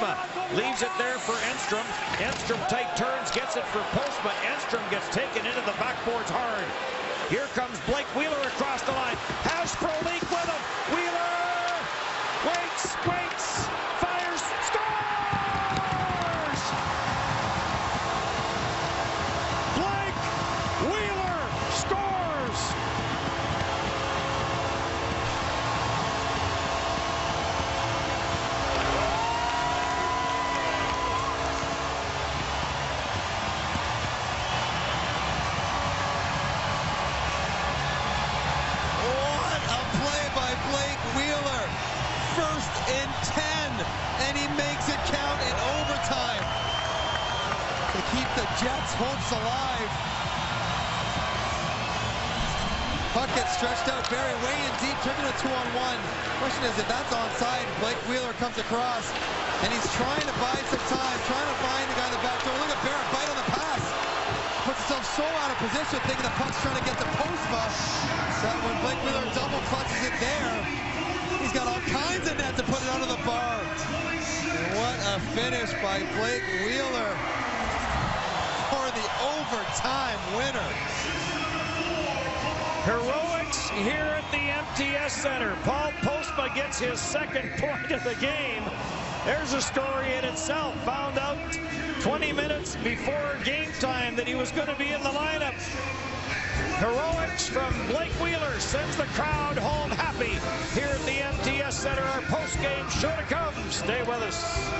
Postma leaves it there for Enstrom. Enstrom tight turns, gets it for Postma. Enstrom gets taken into the backboards hard. Here comes Blake Wheeler across the line. Has Frolik with him. Wheeler waits, waits, fires, scores! Blake Wheeler scores! What a play by Blake Wheeler. First and 10, and he makes it count in overtime to keep the Jets' hopes alive. Puck gets stretched out. Barry way in deep, turning a two on one. Question is if that's onside. Blake Wheeler comes across, and he's trying to buy some time, trying to find the guy in the back door. Look at Berra bite on the pass. Puts himself so out of position, thinking the puck's trying to get to Postma. That when Blake Wheeler finish by Blake Wheeler for the overtime winner. Heroics here at the MTS Center. Paul Postma gets his second point of the game. There's a story in itself. Found out 20 minutes before game time that he was going to be in the lineup. Heroics from Blake Wheeler sends the crowd home happy here at the MTS Center. Our post-game show to come. Stay with us.